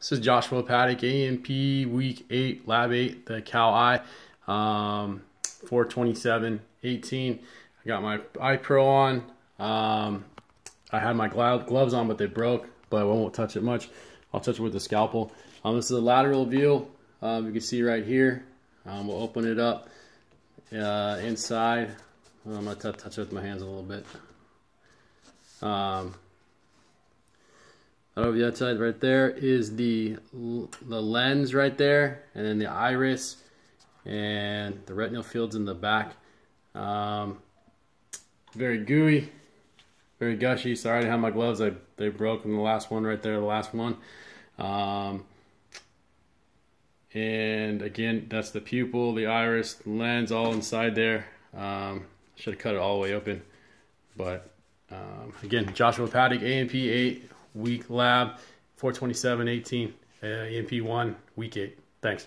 This is Joshua Paddock, A&P Week 8, Lab 8, the Cow Eye, um, 427, 18. I got my eye pro on. Um, I had my gloves on, but they broke, but I won't touch it much. I'll touch it with the scalpel. Um, this is a lateral view. Um, you can see right here. Um, we'll open it up uh, inside. I'm going to touch it with my hands a little bit. Over the outside right. There is the the lens right there and then the iris and the retinal fields in the back. Um, very gooey very gushy. Sorry didn't have my gloves. I, they broke in the last one right there the last one. Um, and again that's the pupil the iris lens all inside there. Um, should have cut it all the way open but um, again Joshua Paddock A&P 8 week lab, 427.18, uh, A&P1, week 8. Thanks.